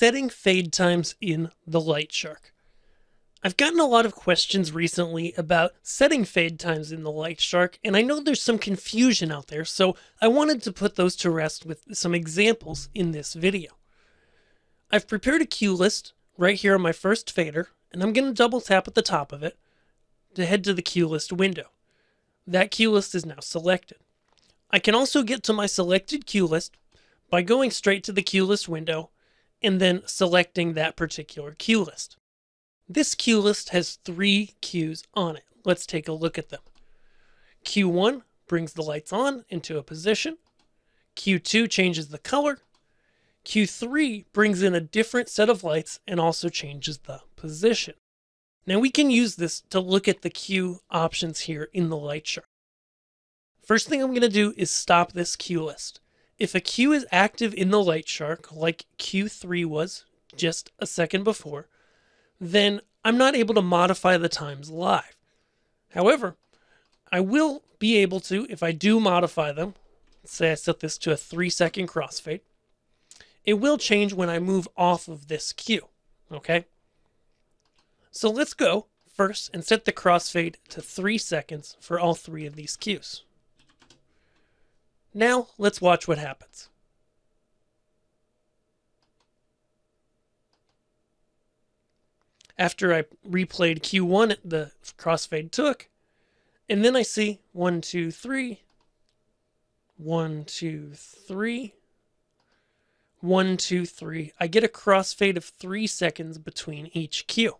setting fade times in the Light Shark. I've gotten a lot of questions recently about setting fade times in the Light Shark, and I know there's some confusion out there, so I wanted to put those to rest with some examples in this video. I've prepared a cue list right here on my first fader, and I'm going to double tap at the top of it to head to the cue list window. That cue list is now selected. I can also get to my selected cue list by going straight to the cue list window and then selecting that particular cue list. This cue list has three cues on it. Let's take a look at them. Cue 1 brings the lights on into a position. Cue 2 changes the color. Cue 3 brings in a different set of lights and also changes the position. Now we can use this to look at the cue options here in the LightShark. First thing I'm going to do is stop this cue list. If a cue is active in the LightShark, like Q3 was just a second before, then I'm not able to modify the times live. However, I will be able to, if I do modify them, say I set this to a 3 second crossfade, it will change when I move off of this cue, okay? So let's go first and set the crossfade to 3 seconds for all three of these cues. Now let's watch what happens. After I replayed Q1, the crossfade took, and then I see one, two, three, one, two, three, one, two, three. I get a crossfade of three seconds between each cue.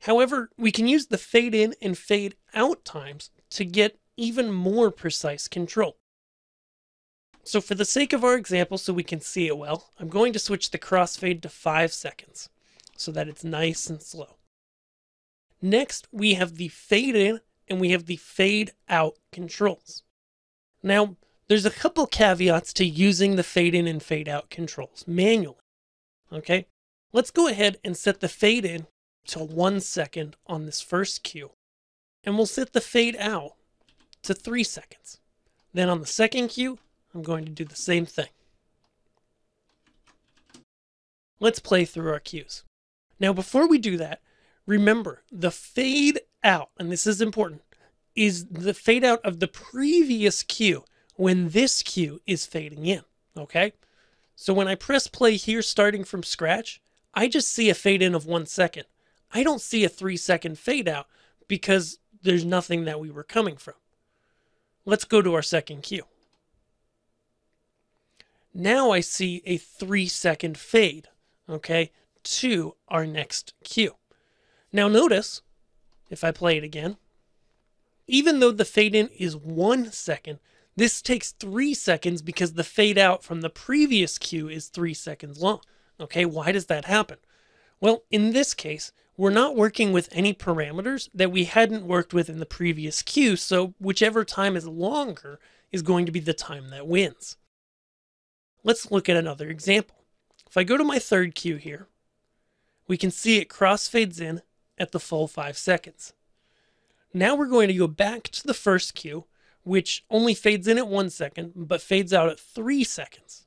However, we can use the fade in and fade out times to get even more precise control. So for the sake of our example, so we can see it well, I'm going to switch the crossfade to 5 seconds so that it's nice and slow. Next, we have the fade in and we have the fade out controls. Now, there's a couple caveats to using the fade in and fade out controls manually. Okay, let's go ahead and set the fade in to one second on this first cue. And we'll set the fade out to three seconds. Then on the second cue, I'm going to do the same thing. Let's play through our cues. Now, before we do that, remember the fade out, and this is important, is the fade out of the previous cue when this cue is fading in, okay? So when I press play here starting from scratch, I just see a fade in of one second. I don't see a three second fade out because there's nothing that we were coming from. Let's go to our second cue. Now I see a three second fade, okay, to our next cue. Now notice, if I play it again, even though the fade in is one second, this takes three seconds because the fade out from the previous cue is three seconds long. Okay, why does that happen? Well, in this case, we're not working with any parameters that we hadn't worked with in the previous cue, so whichever time is longer is going to be the time that wins. Let's look at another example. If I go to my third cue here, we can see it crossfades in at the full five seconds. Now we're going to go back to the first cue, which only fades in at one second, but fades out at three seconds.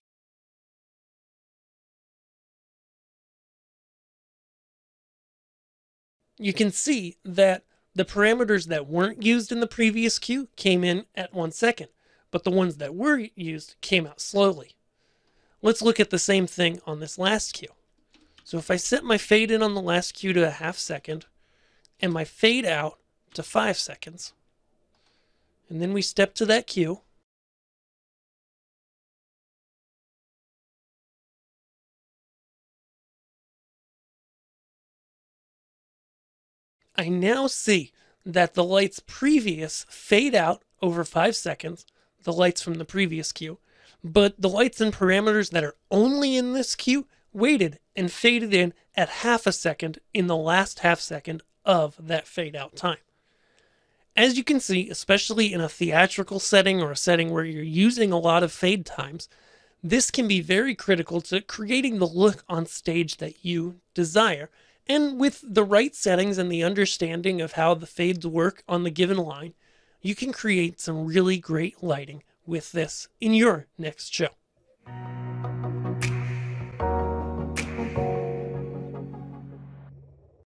You can see that the parameters that weren't used in the previous cue came in at one second, but the ones that were used came out slowly. Let's look at the same thing on this last cue. So if I set my fade in on the last cue to a half second and my fade out to five seconds, and then we step to that cue, I now see that the lights previous fade out over five seconds, the lights from the previous cue, but the lights and parameters that are only in this cue waited and faded in at half a second in the last half second of that fade out time. As you can see, especially in a theatrical setting or a setting where you're using a lot of fade times, this can be very critical to creating the look on stage that you desire and with the right settings and the understanding of how the fades work on the given line, you can create some really great lighting with this in your next show.